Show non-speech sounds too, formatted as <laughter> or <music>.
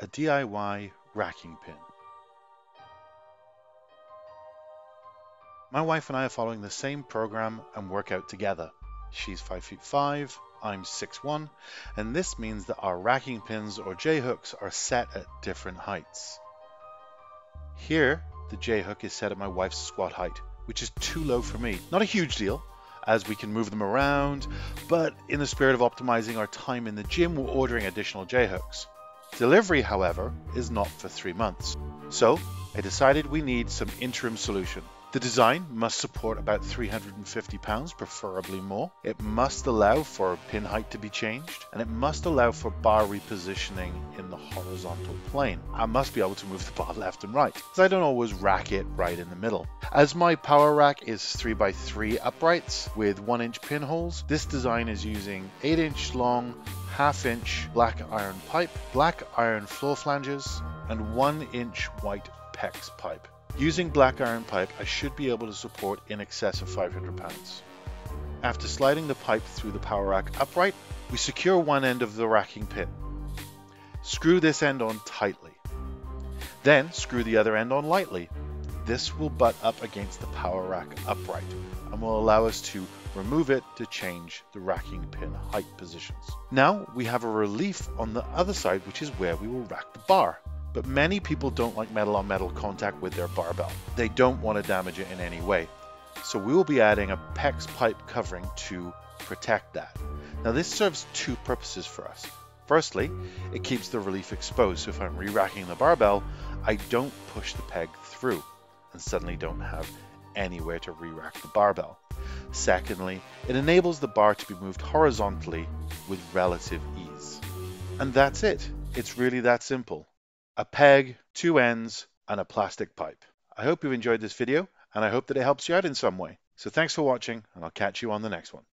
a DIY racking pin. My wife and I are following the same program and workout together. She's 5 feet 5, I'm 6'1", and this means that our racking pins or J-hooks are set at different heights. Here, the J-hook is set at my wife's squat height, which is too low for me. Not a huge deal, as we can move them around, but in the spirit of optimizing our time in the gym, we're ordering additional J-hooks. Delivery, however, is not for three months. So I decided we need some interim solution. The design must support about 350 pounds, preferably more. It must allow for pin height to be changed, and it must allow for bar repositioning in the horizontal plane. I must be able to move the bar <laughs> left and right, because I don't always rack it right in the middle. As my power rack is 3x3 uprights with 1 inch pinholes, this design is using 8 inch long, half inch black iron pipe, black iron floor flanges, and 1 inch white PEX pipe. Using black iron pipe, I should be able to support in excess of 500 pounds. After sliding the pipe through the power rack upright, we secure one end of the racking pin. Screw this end on tightly. Then screw the other end on lightly. This will butt up against the power rack upright and will allow us to remove it to change the racking pin height positions. Now we have a relief on the other side, which is where we will rack the bar. But many people don't like metal on metal contact with their barbell. They don't want to damage it in any way. So we will be adding a PEX pipe covering to protect that. Now this serves two purposes for us. Firstly, it keeps the relief exposed, so if I'm re-racking the barbell, I don't push the peg through and suddenly don't have anywhere to re-rack the barbell. Secondly, it enables the bar to be moved horizontally with relative ease. And that's it. It's really that simple a peg, two ends, and a plastic pipe. I hope you've enjoyed this video, and I hope that it helps you out in some way. So thanks for watching, and I'll catch you on the next one.